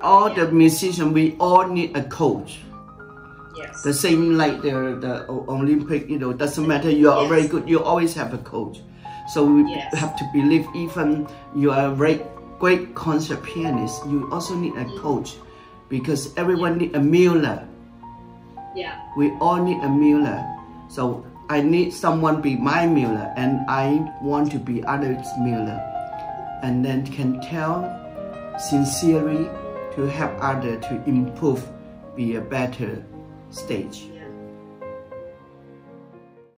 all the musicians, we all need a coach. Yes. The same like the, the Olympic, you know, doesn't matter, you are Yes. very good, you always have a coach. So we Yes. have to believe even you are a very great concert pianist, you also need a mm. coach because everyone need a Mueller. Yeah. We all need a Mueller. So I need someone be my Mueller and I want to be others Mueller. And then can tell sincerely to help other to improve, be a better stage.